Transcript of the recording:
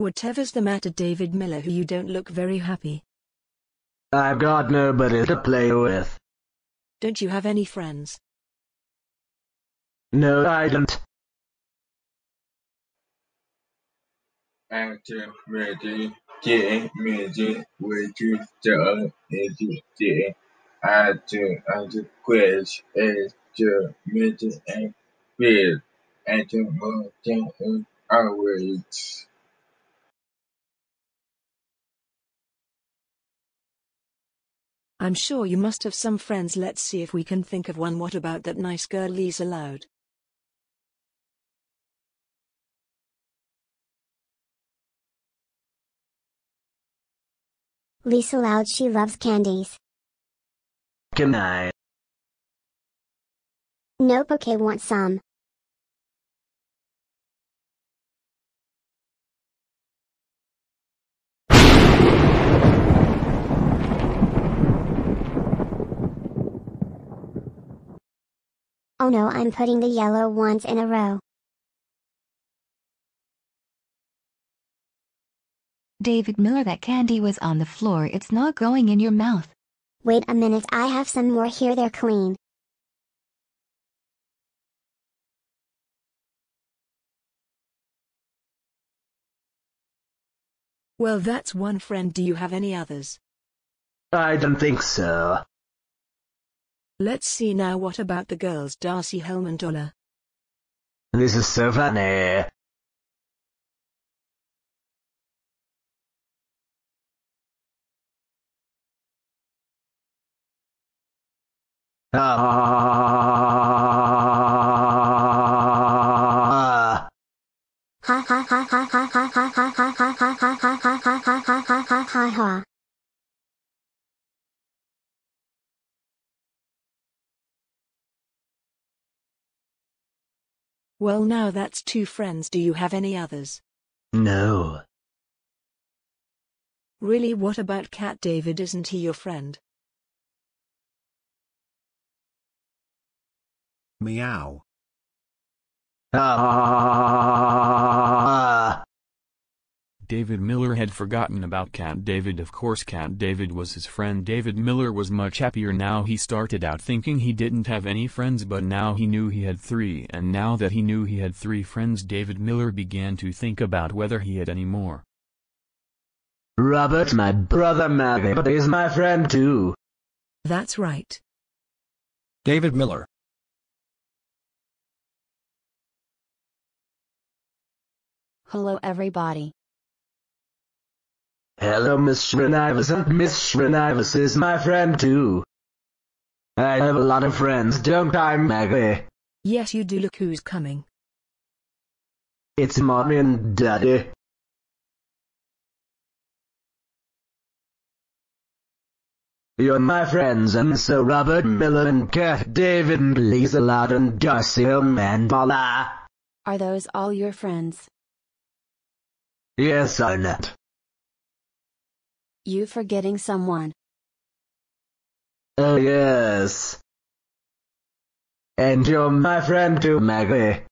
Whatever's the matter David Miller who you don't look very happy. I've got nobody to play with. Don't you have any friends? No I don't. Active ready, J, music, which is the music, J, add to, add to quiz, is the music and field, and to more than I'm sure you must have some friends. Let's see if we can think of one. What about that nice girl Lisa Loud? Lisa Loud she loves candies. Can I? Nope okay want some. Oh no I'm putting the yellow ones in a row. David Miller that candy was on the floor it's not going in your mouth. Wait a minute I have some more here they're clean. Well that's one friend. Do you have any others? I don't think so. Let's see now what about the girls Darcy Helmandollar? This is so funny. Ah. Ha ha ha ha ha ha ha ha ha ha ha ha ha ha ha ha ha ha ha ha. Well now that's two friends. Do you have any others? No. Really what about Cat David isn't he your friend? Meow. Ah. David Miller had forgotten about Cat David of course Cat David was his friend David Miller was much happier now he started out thinking he didn't have any friends but now he knew he had three and now that he knew he had three friends David Miller began to think about whether he had any more. Robert my brother Maggie but he's my friend too. That's right. David Miller. Hello everybody. Hello Miss Shrinivas and Miss Shrinivas is my friend too. I have a lot of friends don't I Maggie? Yes you do look who's coming. It's mommy and daddy. You're my friends and so Robert Miller and Cat David and Lisa Loud and Darcy Mandala. Are those all your friends? Yes Arnett. You forgetting someone. Oh yes. And you're my friend too Maggie.